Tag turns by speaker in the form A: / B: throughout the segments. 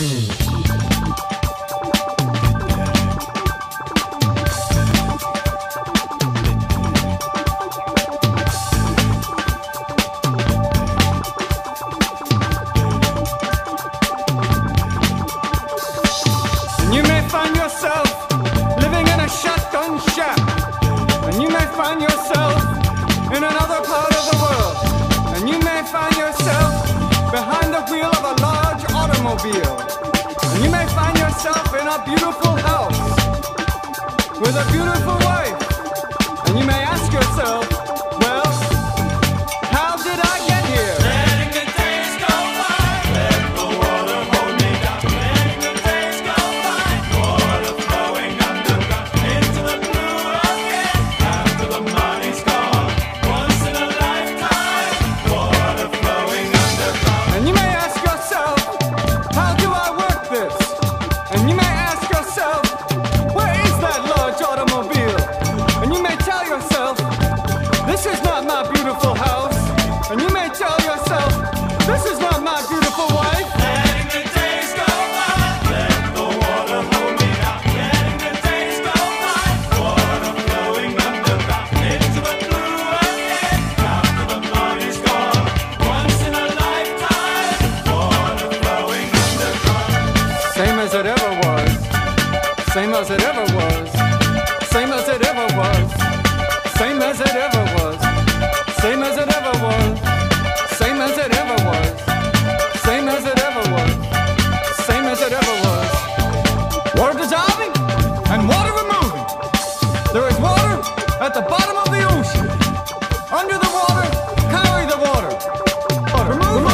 A: And You may find yourself a beautiful house with a beautiful wife. And you may ask yourself, it ever was. Same as it ever was. Same as it ever was. Same as it ever was. Same as it ever was. Same as it ever was. Same as it ever was. Same as it ever was. Water dissolving and water removing. There is water at the bottom of the ocean. Under the water, carry the water. water. Remove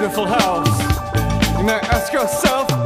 B: beautiful house.
A: You might ask yourself,